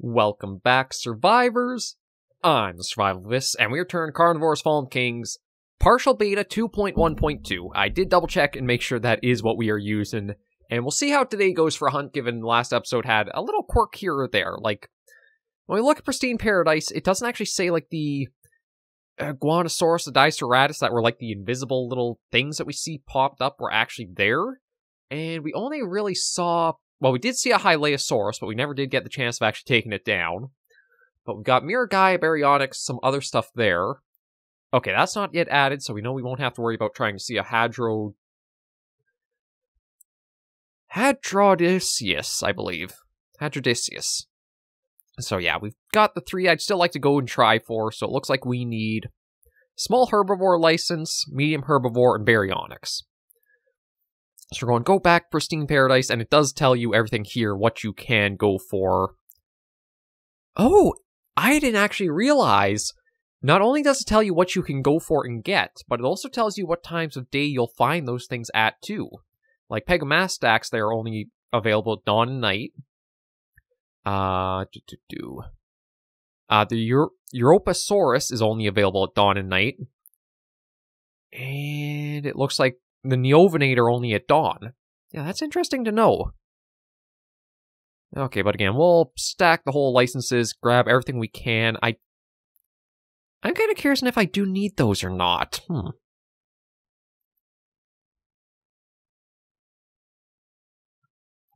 Welcome back, survivors. I'm the Survivalist, and we return Carnivores Fallen Kings, partial beta 2.1.2. I did double check and make sure that is what we are using, and we'll see how today goes for a Hunt, given last episode had a little quirk here or there. Like, when we look at Pristine Paradise, it doesn't actually say, like, the Iguanosaurus, the Diceratops that were, like, the invisible little things that we see popped up were actually there. And we only really saw well, we did see a Hylaeosaurus, but we never did get the chance of actually taking it down. But we've got Miragaia, Baryonyx, some other stuff there. Okay, that's not yet added, so we know we won't have to worry about trying to see a Hadro... Hadrodisius, I believe. Hadrodisius. So yeah, we've got the three I'd still like to go and try for, so it looks like we need small herbivore license, medium herbivore, and baryonyx. So we're going go back pristine paradise, and it does tell you everything here, what you can go for. Oh, I didn't actually realize. Not only does it tell you what you can go for and get, but it also tells you what times of day you'll find those things at too. Like Pegomastax, they're only available at dawn and night. Uh, do, do, do. Uh, the Euro- Europasaurus is only available at dawn and night. And it looks like the Neovenator only at dawn. Yeah, that's interesting to know. Okay, but again, we'll stack the whole licenses, grab everything we can. I, I'm kind of curious if I do need those or not. Hmm.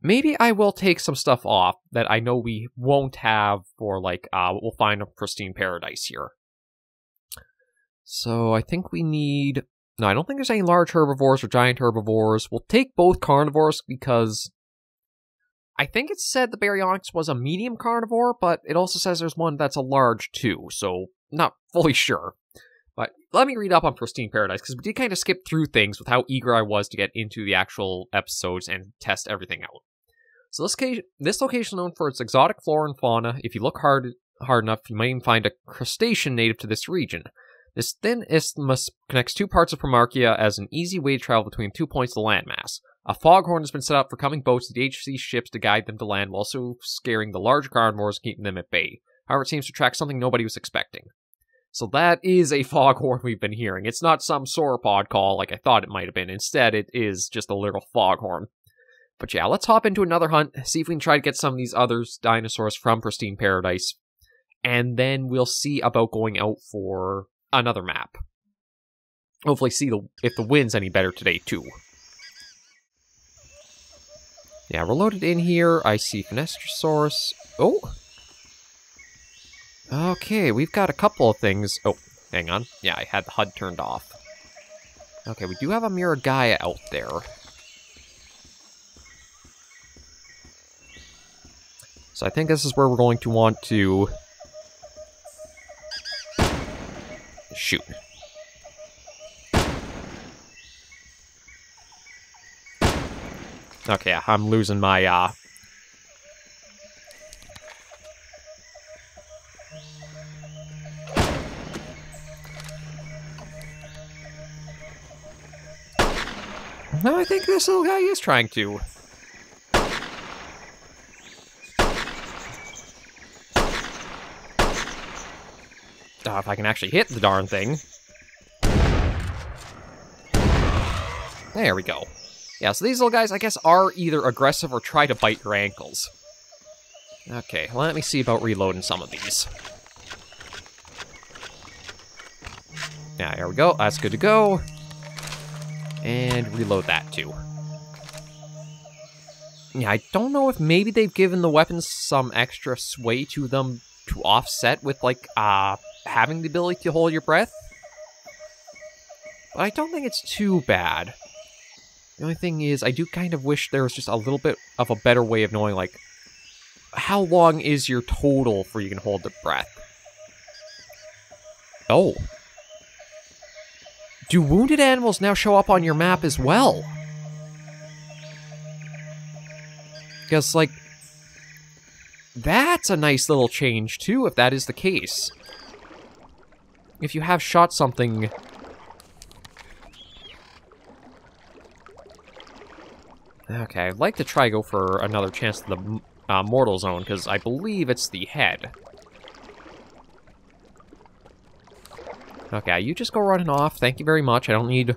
Maybe I will take some stuff off that I know we won't have for, like, uh, we'll find a pristine paradise here. So I think we need no, I don't think there's any large herbivores or giant herbivores. We'll take both carnivores because I think it said the baryonyx was a medium carnivore, but it also says there's one that's a large too, so not fully sure. But let me read up on Pristine Paradise because we did kind of skip through things with how eager I was to get into the actual episodes and test everything out. So this, ca- this location known for its exotic flora and fauna. If you look hard hard enough, you might even find a crustacean native to this region. This thin isthmus connects two parts of Primarchia as an easy way to travel between two points of the landmass. A foghorn has been set up for coming boats to the HC ships to guide them to land while also scaring the larger carnivores and keeping them at bay. However, it seems to track something nobody was expecting. So that is a foghorn we've been hearing. It's not some sauropod call like I thought it might have been. Instead, it is just a little foghorn. But yeah, let's hop into another hunt, see if we can try to get some of these other dinosaurs from Pristine Paradise. And then we'll see about going out for another map. Hopefully see the, if the wind's any better today, too. Yeah, we're loaded in here. I see Fenestrosaurus. Oh! Okay, we've got a couple of things. Oh, hang on. Yeah, I had the HUD turned off. Okay, we do have a Miragaia out there. So I think this is where we're going to want to Shoot. Okay, I'm losing my, uh... No, I think this little guy is trying to. If I can actually hit the darn thing. There we go. Yeah, so these little guys, I guess, are either aggressive or try to bite your ankles. Okay, let me see about reloading some of these. Yeah, there we go. That's good to go. And reload that, too. Yeah, I don't know if maybe they've given the weapons some extra sway to them to offset with, like, uh, having the ability to hold your breath. But I don't think it's too bad. The only thing is, I do kind of wish there was just a little bit of a better way of knowing, like, how long is your total for you can hold the breath? Oh. Do wounded animals now show up on your map as well? Because, like, that's a nice little change, too, if that is the case if you have shot something... Okay, I'd like to try go for another chance to the uh, Mortal Zone, because I believe it's the head. Okay, you just go running off. Thank you very much. I don't need...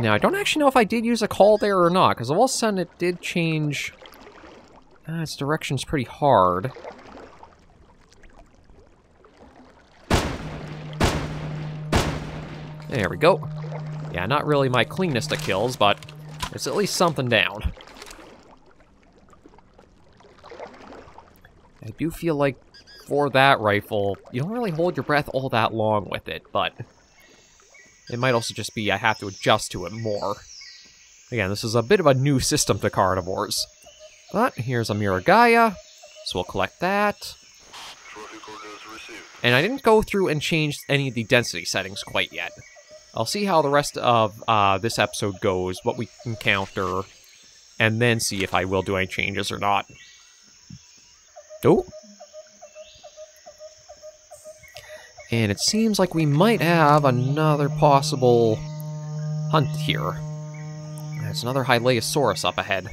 Now, I don't actually know if I did use a call there or not, because all of a sudden it did change... Uh, its direction's pretty hard. There we go. Yeah, not really my cleanest of kills, but it's at least something down. I do feel like for that rifle, you don't really hold your breath all that long with it, but it might also just be I have to adjust to it more. Again, this is a bit of a new system to carnivores. But here's a Miragaia, so we'll collect that. And I didn't go through and change any of the density settings quite yet. I'll see how the rest of uh, this episode goes, what we encounter, and then see if I will do any changes or not. Oh. And it seems like we might have another possible hunt here. There's another Hylaeosaurus up ahead.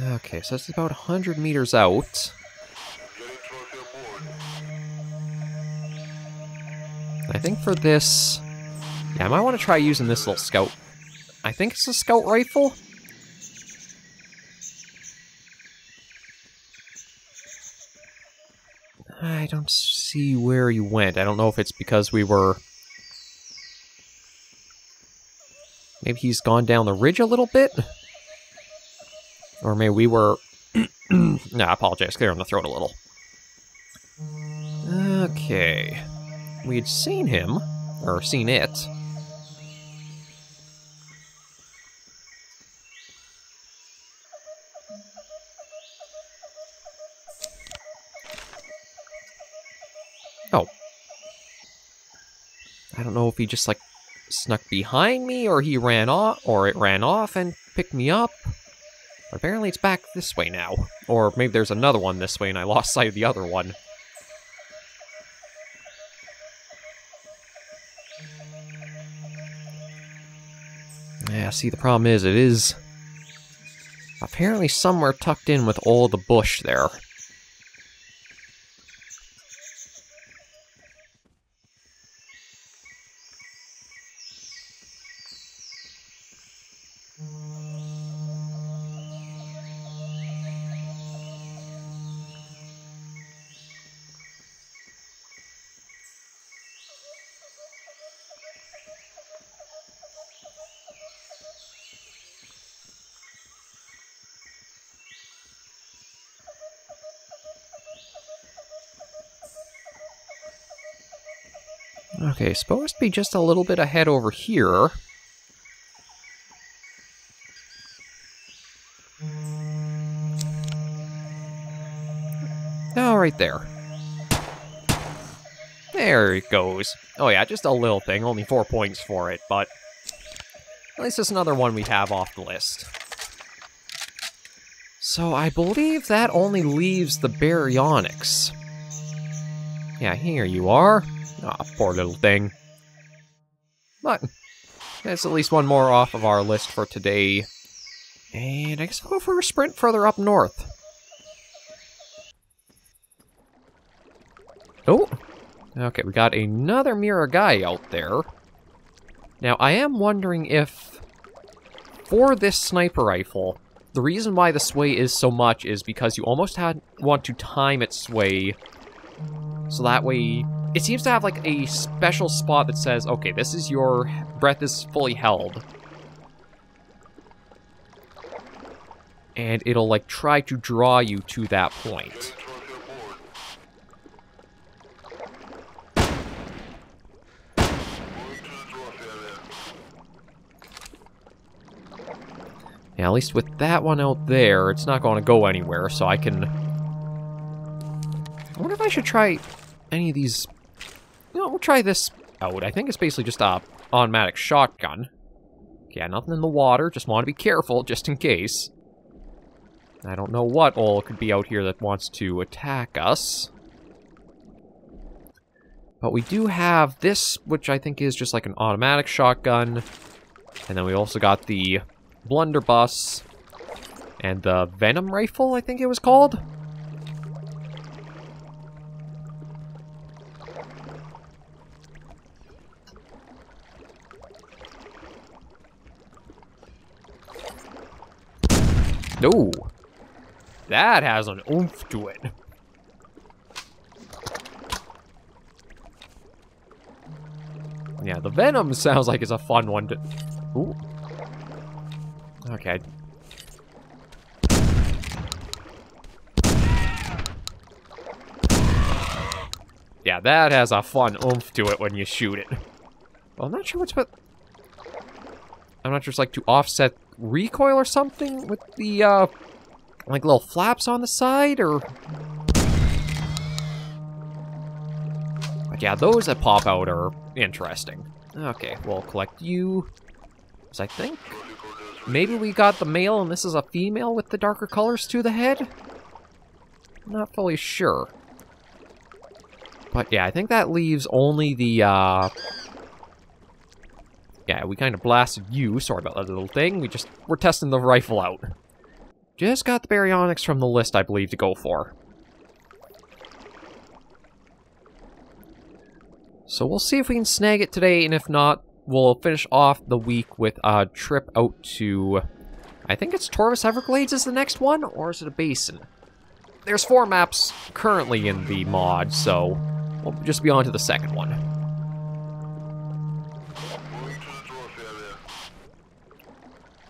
Okay, so that's about 100 meters out. I think for this... Yeah, I might want to try using this little scout. I think it's a scout rifle? I don't see where he went. I don't know if it's because we were... Maybe he's gone down the ridge a little bit? Or maybe we were... no, I apologize. Clear on the throat a little. Okay. We had seen him, or seen it. Oh. I don't know if he just, like, snuck behind me, or he ran off, or it ran off and picked me up. But apparently it's back this way now. Or maybe there's another one this way and I lost sight of the other one. Yeah, see, the problem is, it is apparently somewhere tucked in with all the bush there. Okay, supposed to be just a little bit ahead over here. Oh, right there. There it goes. Oh yeah, just a little thing, only four points for it, but at least it's another one we have off the list. So I believe that only leaves the baryonyx. Yeah, here you are. Ah, oh, poor little thing. But, that's at least one more off of our list for today. And I guess I'll go for a sprint further up north. Oh! Okay, we got another Miragaia out there. Now, I am wondering if, for this sniper rifle, the reason why the sway is so much is because you almost had want to time its sway so that way it seems to have like a special spot that says, okay, this is your breath is fully held. And it'll like try to draw you to that point. Yeah, at least with that one out there, it's not going to go anywhere, so I can... should try any of these we'll try this out. I think it's basically just a automatic shotgun. Yeah, nothing in the water. Just want to be careful, just in case. I don't know what all could be out here that wants to attack us. But we do have this, which I think is just like an automatic shotgun. And then we also got the blunderbuss and the venom rifle, I think it was called. No. That has an oomph to it. Yeah, the Venom sounds like it's a fun one to... Ooh. Okay. Yeah, that has a fun oomph to it when you shoot it. Well, I'm not sure what's what... I'm not sure it's like to offset recoil or something with the, uh, like little flaps on the side, or... But yeah, those that pop out are interesting. Okay, we'll collect you. So I think maybe we got the male and this is a female with the darker colors to the head? Not fully sure. But yeah, I think that leaves only the, uh... Yeah, we kind of blasted you. Sorry about that little thing. We just, we're testing the rifle out. Just got the baryonyx from the list, I believe, to go for. So we'll see if we can snag it today, and if not, we'll finish off the week with a trip out to... I think it's Torvus Everglades is the next one, or is it a basin? There's four maps currently in the mod, so we'll just be on to the second one.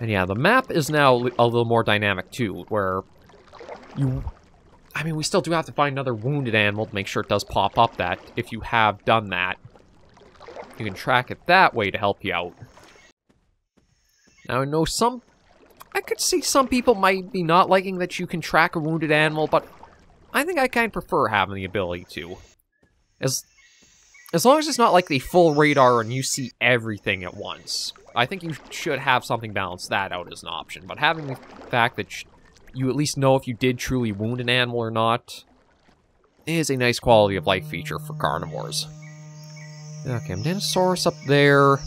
And yeah, the map is now a little more dynamic too, where you... I mean, we still do have to find another wounded animal to make sure it does pop up that if you have done that, you can track it that way to help you out. Now, I know some... I could see some people might be not liking that you can track a wounded animal, but I think I kind of prefer having the ability to. As, as long as it's not like the full radar and you see everything at once. I think you should have something balance that out as an option, but having the fact that you at least know if you did truly wound an animal or not is a nice quality of life feature for carnivores. Okay, Omdenosaurus up there.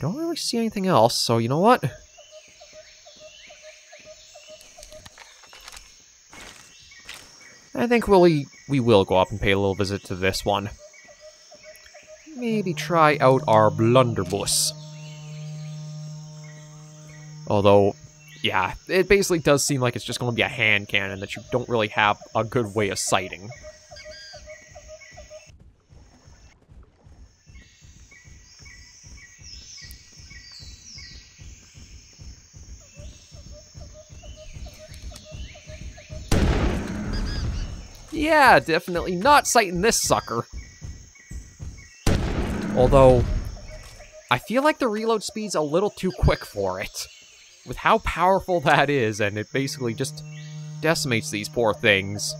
Don't really see anything else, so you know what? I think we'll, we will go up and pay a little visit to this one. Maybe try out our blunderbuss. Although, yeah, it basically does seem like it's just going to be a hand cannon that you don't really have a good way of sighting. Yeah, definitely not sighting this sucker. Although, I feel like the reload speed's a little too quick for it with how powerful that is, and it basically just decimates these poor things.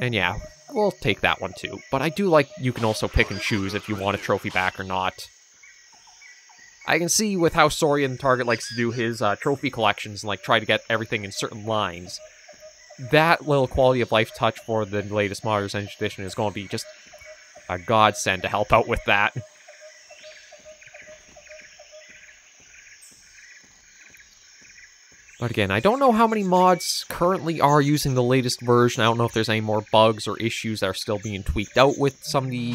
And yeah, we'll take that one too. But I do like you can also pick and choose if you want a trophy back or not. I can see with how Saurian Target likes to do his uh, trophy collections and like try to get everything in certain lines. That little quality of life touch for the latest Modders Edition is going to be just a godsend to help out with that. But again, I don't know how many mods currently are using the latest version. I don't know if there's any more bugs or issues that are still being tweaked out with some of the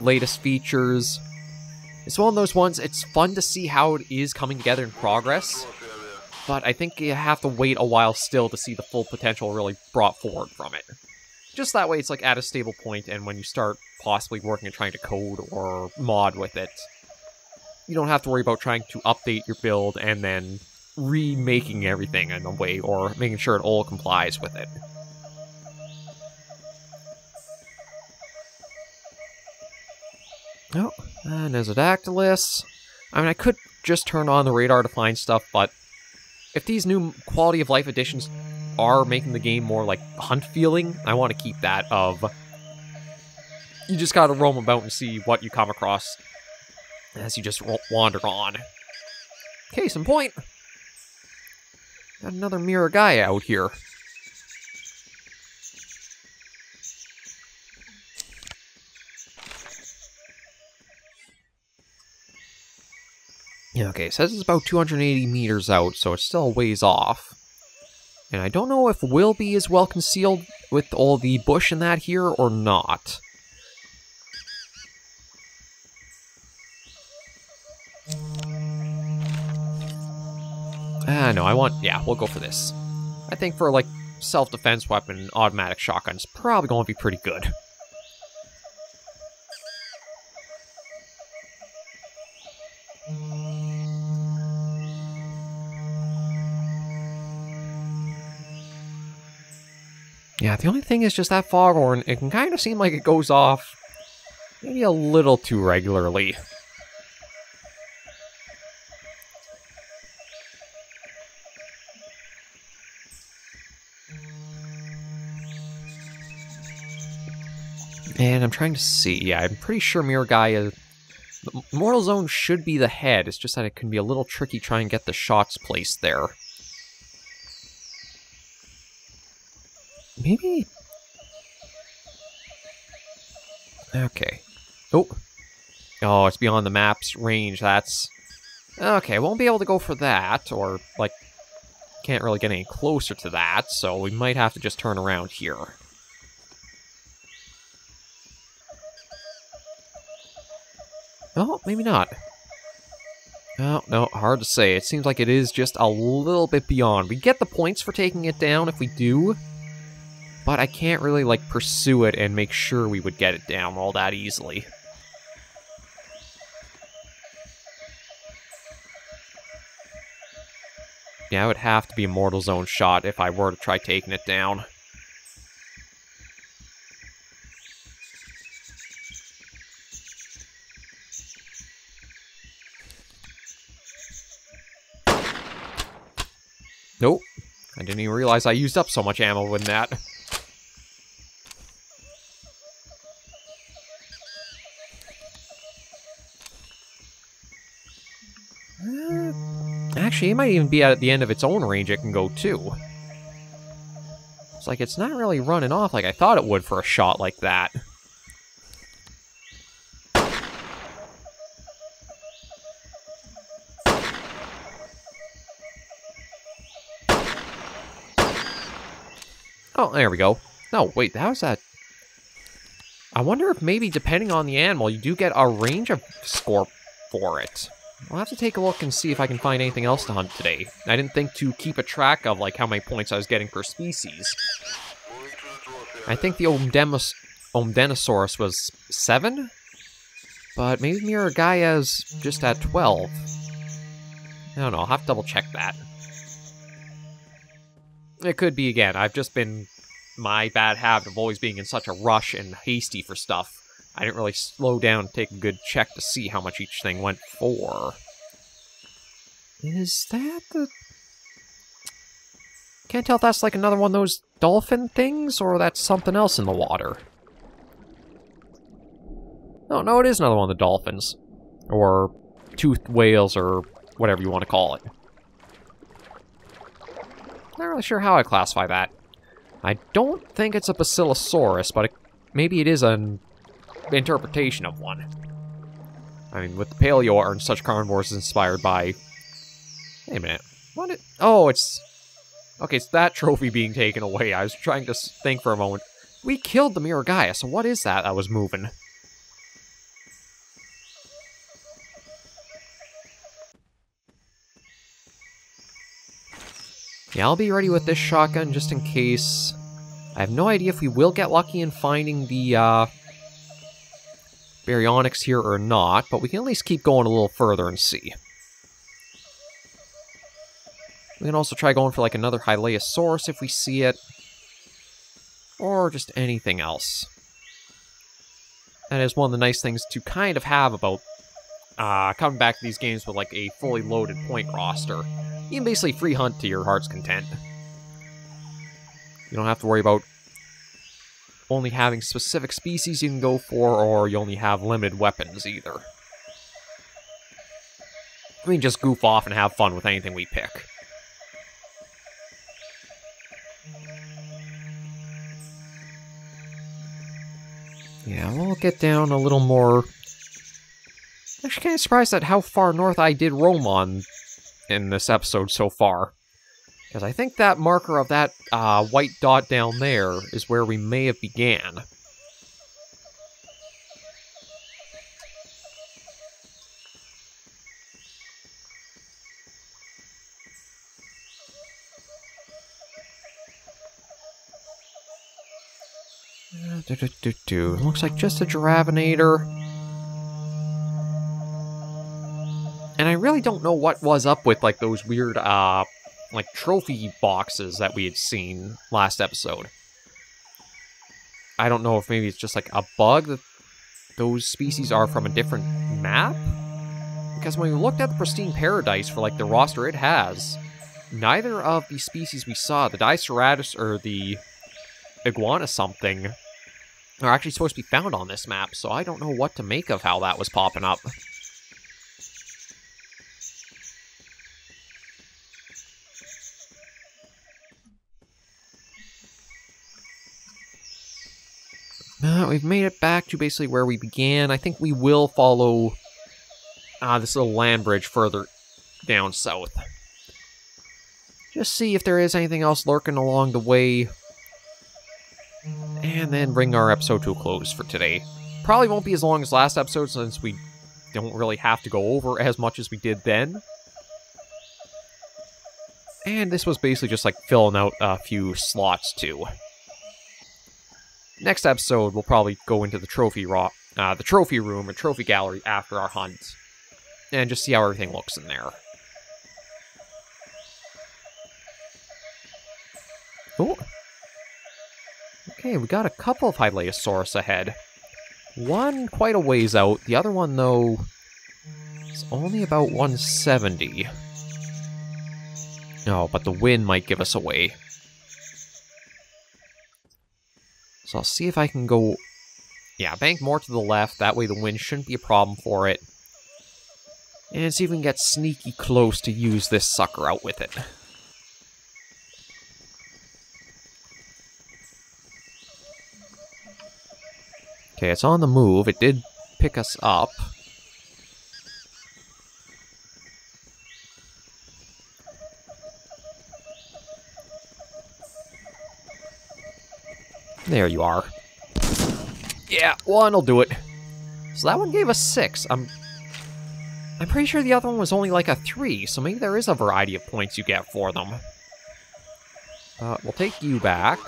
latest features. It's one of those ones, it's fun to see how it is coming together in progress, but I think you have to wait a while still to see the full potential really brought forward from it. Just that way it's like at a stable point, and when you start possibly working and trying to code or mod with it, you don't have to worry about trying to update your build and then remaking everything in a way, or making sure it all complies with it. Oh, and there's a Dactylus. I mean, I could just turn on the radar to find stuff, but if these new quality of life additions are making the game more like hunt feeling, I want to keep that of you just gotta roam about and see what you come across as you just wander on. Case in point, Got another guy out here. Okay, it says it's about 280 meters out, so it's still a ways off. And I don't know if Wilby is well concealed with all the bush and that here or not. Ah, no, I want... Yeah, we'll go for this. I think for, like, self-defense weapon, automatic shotgun's probably going to be pretty good. Yeah, the only thing is just that foghorn, it can kind of seem like it goes off maybe a little too regularly. And I'm trying to see. Yeah, I'm pretty sure Miragaia... Mortal Zone should be the head. It's just that it can be a little tricky trying to get the shots placed there. Maybe... Okay. Oh. Oh, it's beyond the map's range. That's... Okay, won't be able to go for that, or, like, can't really get any closer to that, so we might have to just turn around here. Oh, maybe not. No, no, hard to say. It seems like it is just a little bit beyond. We get the points for taking it down if we do, but I can't really, like, pursue it and make sure we would get it down all that easily. Yeah, it would have to be a Mortal Zone shot if I were to try taking it down. Nope. I didn't even realize I used up so much ammo with that. Uh, actually, it might even be at the end of its own range it can go too. It's like it's not really running off like I thought it would for a shot like that. Oh, there we go. No, wait, how's that? I wonder if maybe depending on the animal, you do get a range of score for it. I'll have to take a look and see if I can find anything else to hunt today. I didn't think to keep a track of like how many points I was getting per species. I think the Omdenosaurus was 7? But maybe Miragaia's just at 12. I don't know, I'll have to double check that. It could be again. I've just been my bad habit of always being in such a rush and hasty for stuff. I didn't really slow down and take a good check to see how much each thing went for. Is that the... Can't tell if that's like another one of those dolphin things, or that's something else in the water. No, no, it is another one of the dolphins. Or toothed whales, or whatever you want to call it. Not really sure how I classify that. I don't think it's a Basilosaurus, but it, maybe it is an interpretation of one. I mean, with the paleo art and such carnivores inspired by... Wait a minute. What? It... Oh, it's... Okay, it's that trophy being taken away. I was trying to think for a moment. We killed the Miragaia, so what is that that was moving? Yeah, I'll be ready with this shotgun just in case. I have no idea if we will get lucky in finding the uh, baryonyx here or not, but we can at least keep going a little further and see. We can also try going for like another Hylaeosaurus if we see it. Or just anything else. That is one of the nice things to kind of have about uh, coming back to these games with like a fully loaded point roster. You can basically free hunt to your heart's content. You don't have to worry about only having specific species you can go for, or you only have limited weapons either. I mean, just goof off and have fun with anything we pick. Yeah, we'll get down a little more... I'm Actually, kind of surprised at how far north I did roam on in this episode so far. Because I think that marker of that uh, white dot down there is where we may have began. Do, do, do. Looks like just a Giravenator. And I really don't know what was up with like those weird uh like trophy boxes that we had seen last episode. I don't know if maybe it's just like a bug that those species are from a different map? Because when we looked at the pristine paradise for like the roster it has, neither of the species we saw, the Diceratops or the iguana something, are actually supposed to be found on this map, so I don't know what to make of how that was popping up. Uh, we've made it back to basically where we began. I think we will follow uh, this little land bridge further down south. Just see if there is anything else lurking along the way. And then bring our episode to a close for today. Probably won't be as long as last episode since we don't really have to go over as much as we did then. And this was basically just like filling out a few slots too next episode we'll probably go into the trophy uh, the trophy room or trophy gallery after our hunt, and just see how everything looks in there. Oh. Okay, we got a couple of Hylaeosaurus ahead. One quite a ways out, the other one, though, is only about 170. Oh, but the wind might give us away. So I'll see if I can go... Yeah, bank more to the left. That way the wind shouldn't be a problem for it. And see if we can get sneaky close to use this sucker out with it. Okay, it's on the move. It did pick us up. There you are. Yeah, one'll do it. So that one gave us six. I'm I'm pretty sure the other one was only like a three, so maybe there is a variety of points you get for them. Uh, we'll take you back.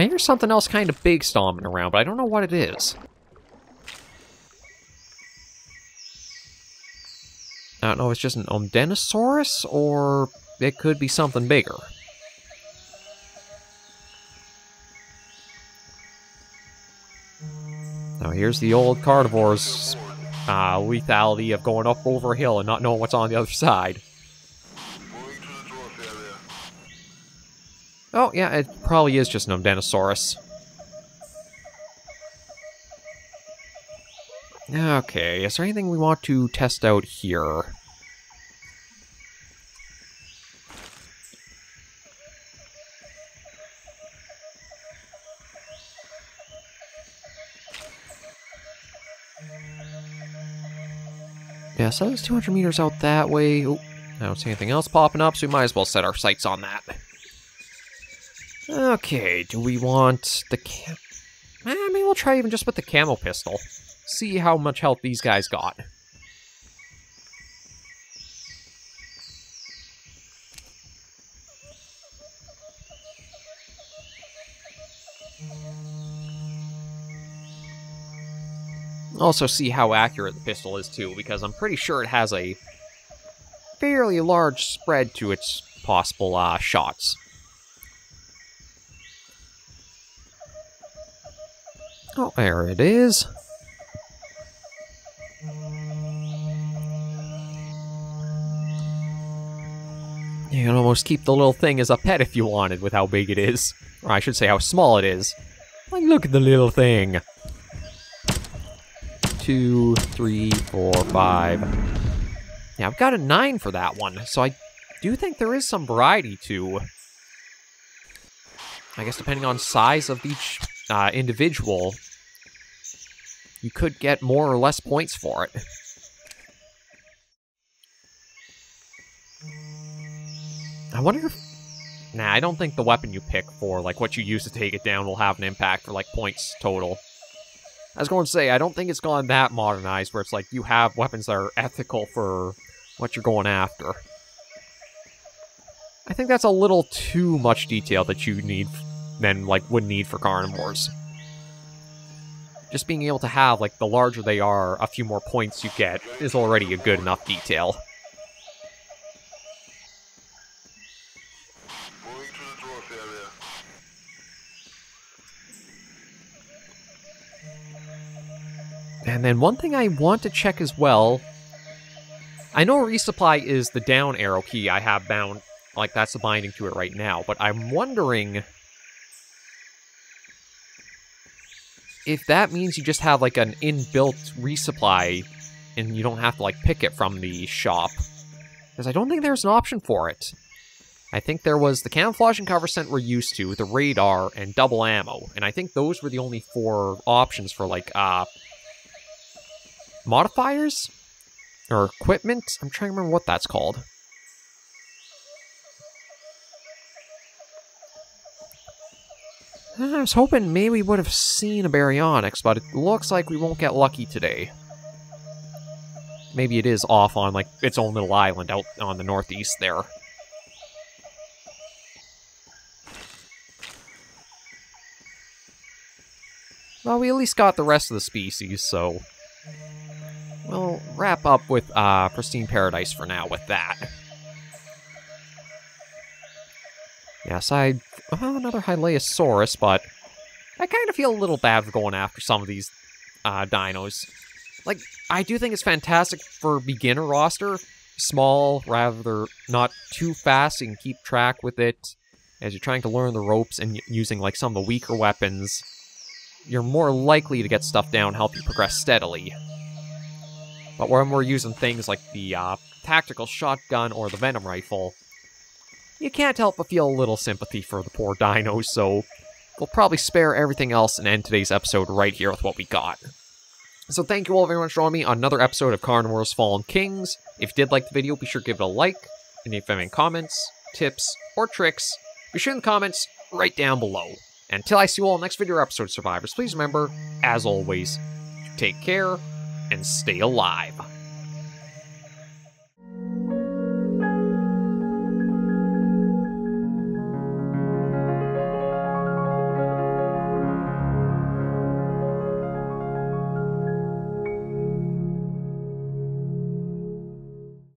Maybe there's something else kind of big stomping around, but I don't know what it is. I don't know if it's just an Omdenosaurus, or it could be something bigger. Now here's the old carnivore's uh, lethality of going up over a hill and not knowing what's on the other side. Yeah, it probably is just an Omdenosaurus. Okay, is there anything we want to test out here? Yeah, so it's 200 meters out that way. Oh, I don't see anything else popping up, so we might as well set our sights on that. Okay, do we want the cam... Eh, maybe we'll try even just with the camo pistol. See how much health these guys got. Also see how accurate the pistol is too, because I'm pretty sure it has a fairly large spread to its possible uh, shots. Oh, there it is. You can almost keep the little thing as a pet if you wanted with how big it is. Or I should say how small it is. Like, look at the little thing. two, three, four, five. Yeah, I've got a nine for that one, so I do think there is some variety to. I guess depending on size of each uh, individual, you could get more or less points for it. I wonder if... Nah, I don't think the weapon you pick for, like, what you use to take it down will have an impact for, like, points total. I was going to say, I don't think it's gone that modernized where it's like you have weapons that are ethical for what you're going after. I think that's a little too much detail that you need, than, like, would need for carnivores. Just being able to have, like, the larger they are, a few more points you get is already a good enough detail. And then one thing I want to check as well, I know resupply is the down arrow key I have bound, like that's the binding to it right now, but I'm wondering if that means you just have like an inbuilt resupply and you don't have to like pick it from the shop. Because I don't think there's an option for it. I think there was the camouflage and cover scent we're used to, the radar, and double ammo. And I think those were the only four options for like uh modifiers? Or equipment? I'm trying to remember what that's called. I was hoping maybe we would have seen a baryonyx, but it looks like we won't get lucky today. Maybe it is off on, like, its own little island out on the northeast there. Well, we at least got the rest of the species, so We'll wrap up with uh, Pristine Paradise for now with that. Yes, I... Oh, another Hylaeosaurus, but I kind of feel a little bad for going after some of these uh, dinos. Like, I do think it's fantastic for beginner roster. Small, rather not too fast, you can keep track with it as you're trying to learn the ropes and using, like, some of the weaker weapons. You're more likely to get stuff down, help you progress steadily. But when we're using things like the uh, tactical shotgun or the venom rifle, you can't help but feel a little sympathy for the poor dinos, so we'll probably spare everything else and end today's episode right here with what we got. So thank you all very much for joining me on another episode of Carnivores Fallen Kings. If you did like the video, be sure to give it a like. And if you have any comments, tips, or tricks, be sure in the comments right down below. And until I see you all next video episode, survivors, please remember, as always, take care and stay alive.